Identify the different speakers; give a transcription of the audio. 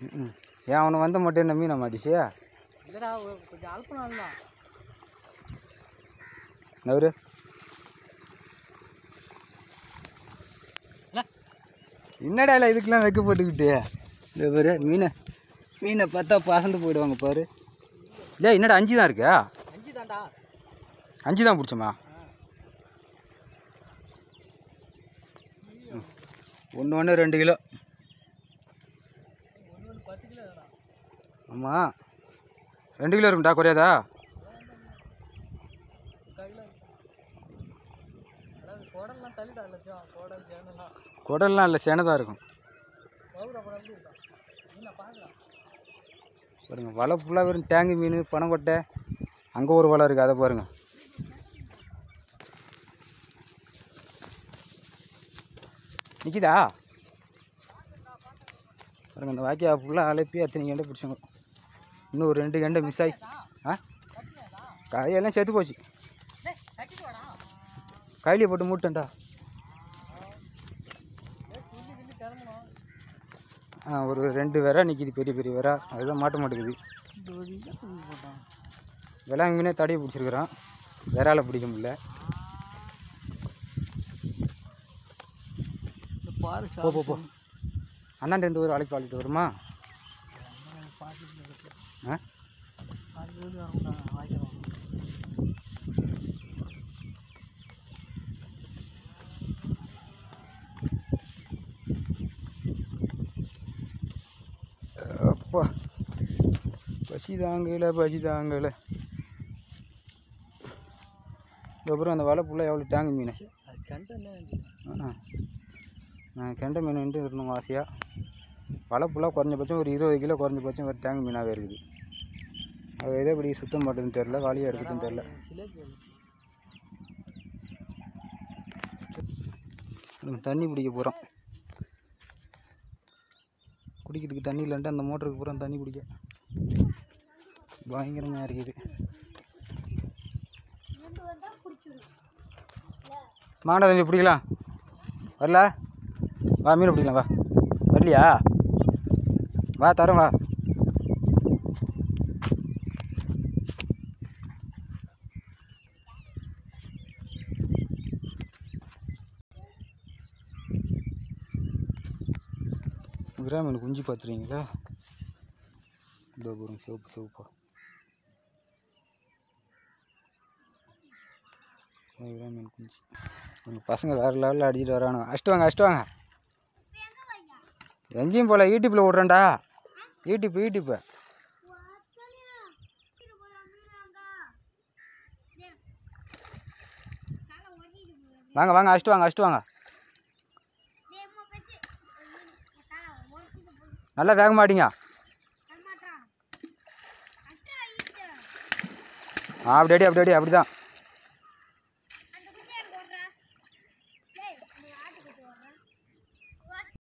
Speaker 1: ம் ஏன் அவனை வந்த மட்டும் என்ன மீனை மாட்டிச்சு?
Speaker 2: இல்லைடா கொஞ்சம் தான்
Speaker 1: நவரு. என்னடா இல்லை இதுக்கெல்லாம் வைக்க போட்டுக்கிட்டு? இந்த பாரு மீனை மீனை பார்த்தா பசந்து போயிடுவாங்க பாரு. இல்லை என்னடா அஞ்சு தான் இருக்கா?
Speaker 2: அஞ்சு தான்டா.
Speaker 1: அஞ்சு தான் பிடிச்சோமா? ஒன்று ஒன்று ரெண்டு கிலோ
Speaker 2: ஒன்று ஒன்று பத்து கிலோ தான்டா
Speaker 1: ஆமாம் ரெண்டு கிலோ இருக்கும்டா குறையாதா?
Speaker 2: குடல்லாம்
Speaker 1: இல்லை சேனதாக இருக்கும். பாருங்கள் வலை ஃபுல்லாக வெறும் டேங்கு மீன் பனங்கொட்டை. அங்கே ஒரு வலை இருக்குது அதை பாருங்க. நிற்கிதா பாருங்க இந்த வாக்கியா ஃபுல்லாக அழைப்பி அத்தனை கெண்டை பிடிச்சாங்க இன்னும் ஒரு ரெண்டு கெண்டை மிஸ் ஆகி ஆ? காயெல்லாம் செத்து போச்சு. கையிலே போட்டு மூட்டேன்டா. ஆ ஒரு ரெண்டு வேற நிற்கிது பெரிய பெரிய வேற அதுதான் மாட்ட மாட்டேங்குது. விலாங்கு மீனே தடையை பிடிச்சிருக்கிறான். வேறால பிடிக்க முடியல. போ போ போ. அண்ணாண்ட இருந்து ஒரு அழைப்பு அழைட்டு வருமா ஆ
Speaker 2: அது வரணும்டா வாய்க்கிறோம்
Speaker 1: அப்பா பசி தாங்கல பசி தாங்கல அப்புறம் அந்த வலை ஃபுல்லாக எவ்வளோ டேங்கு மீன்? நான் கெண்டை மீன்ட்டு இருக்கணும் ஆசையாக வலை ஃபுல்லாக குறைஞ்சபட்சம் ஒரு இருபது கிலோ குறைஞ்சபட்சம் ஒரு டேங்கு மீனாகவே இருக்குது. அது எதை இப்படி சுத்தம் பண்ணுறதுன்னு தெரில வாலியாக எடுக்கிறதுன்னு தெரில நம்ம தண்ணி பிடிக்க போகிறோம் குடிக்கிறதுக்கு தண்ணி இல்லைன்ட்டு அந்த மோட்டருக்கு பூரா தண்ணி பிடிக்க பயங்கரமாக இருக்குது. மாண்டா தம்பி பிடிக்கலாம் வரல? வா மீன் பிடிக்கலாம் வா. வரலையா? வா தரேன் வா. விரா குஞ்சு பார்த்துறீங்களா இதோ போகிறோம் சிவப்பு சிவப்பா. மீன் குஞ்சு. உங்கள் பசங்க வேறு லெவலில் அடிச்சிட்டு வரானுங்க. அஷ்டு வாங்க அஷ்டு வாங்க. எங்கேயும் போகல யூடியூப்பில் விட்றேன்டா யூடியூப் யூடியூப்பு வாங்க வாங்க அஷ்டு வாங்க அஷ்டு வாங்க. நல்லா வேக மாட்டீங்க ஆ அப்படி அடி அப்படி அடி அப்படி தான்